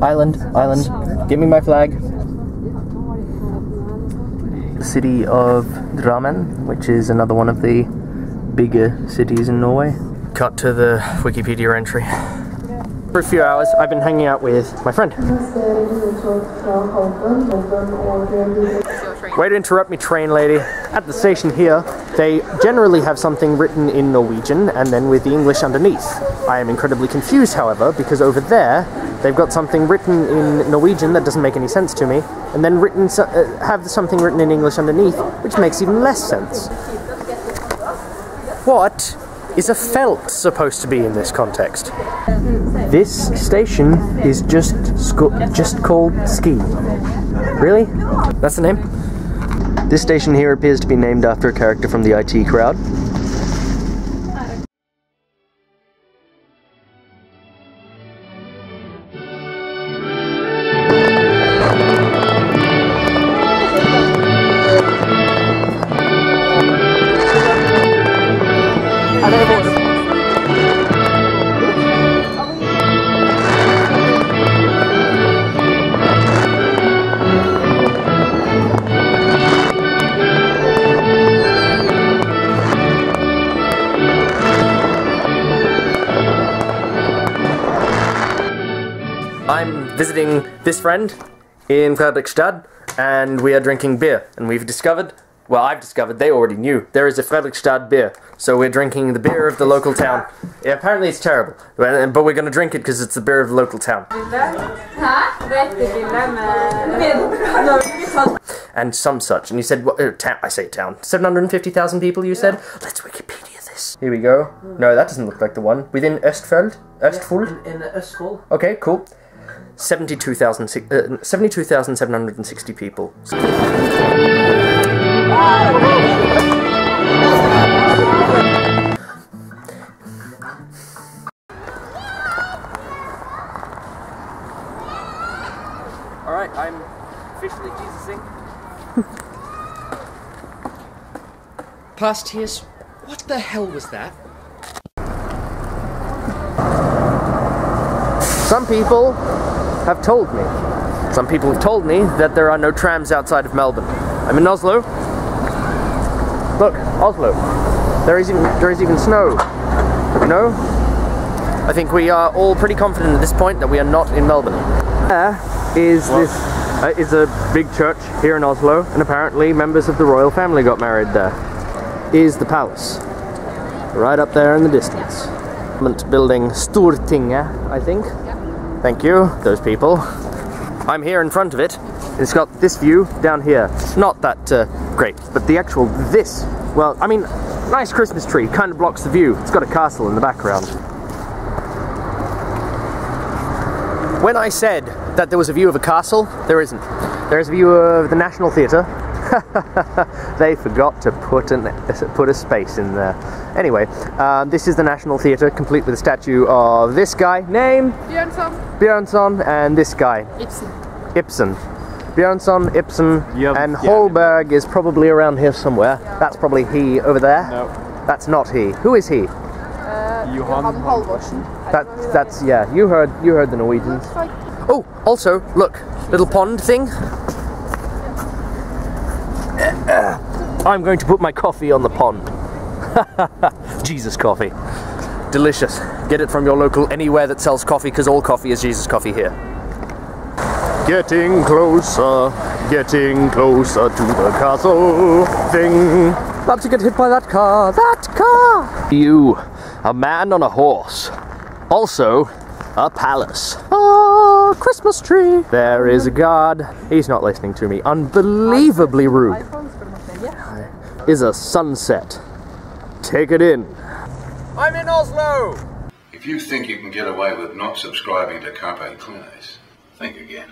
Island, island. Give me my flag. The city of Drammen, which is another one of the bigger cities in Norway. Cut to the Wikipedia entry. For a few hours, I've been hanging out with my friend. Way to interrupt me, train lady. At the station here, they generally have something written in Norwegian and then with the English underneath. I am incredibly confused, however, because over there, they've got something written in Norwegian that doesn't make any sense to me, and then written so- uh, have something written in English underneath, which makes even less sense. What is a felt supposed to be in this context? This station is just just called Ski. Really? That's the name? This station here appears to be named after a character from the IT crowd. I'm visiting this friend in Fredrikstad, and we are drinking beer. And we've discovered, well, I've discovered, they already knew, there is a Fredrikstad beer. So we're drinking the beer of the local town. Yeah, apparently it's terrible, but but we're gonna drink it because it's the beer of the local town. And some such. And you said, what, uh, town, I say town, 750,000 people, you said? Let's Wikipedia this. Here we go. No, that doesn't look like the one. Within Østfold? Østfold? In the Østfold. Okay, cool. 72,000 si- uh, 72,760 people. Alright, I'm officially Jesusing. Past tears. What the hell was that? Some people have told me. Some people have told me that there are no trams outside of Melbourne. I'm in Oslo. Look, Oslo. There is even there is even snow. You know? I think we are all pretty confident at this point that we are not in Melbourne. There is this uh, is a big church here in Oslo, and apparently members of the royal family got married there. Is the palace right up there in the distance? Building Stortinget, I think. Thank you, those people. I'm here in front of it. It's got this view down here. Not that uh, great, but the actual this, well, I mean, nice Christmas tree kind of blocks the view. It's got a castle in the background. When I said that there was a view of a castle, there isn't. There is a view of the National Theatre. they forgot to put an put a space in there. Anyway, um, this is the National Theatre, complete with a statue of this guy, name Bjørnson, Bjørnson, and this guy, Ibsen. Ibsen. Bjørnson, Ibsen, Yeah, and yeah. Holberg is probably around here somewhere. That's probably he over there. No. That's not he. Who is he? Johan Johan Halvorsen. That that's yeah. You heard you heard the Norwegians. Oh, also look, little pond thing. I'm going to put my coffee on the pond. Jesus coffee. Delicious. Get it from your local anywhere that sells coffee because all coffee is Jesus coffee here. Getting closer, getting closer to the castle thing. Not to get hit by that car, that car! You, a man on a horse. Also, a palace. Oh, Christmas tree. There is a guard. He's not listening to me. Unbelievably rude. Is a sunset. Take it in. I'm in Oslo! If you think you can get away with not subscribing to Carpe Clunes, think again.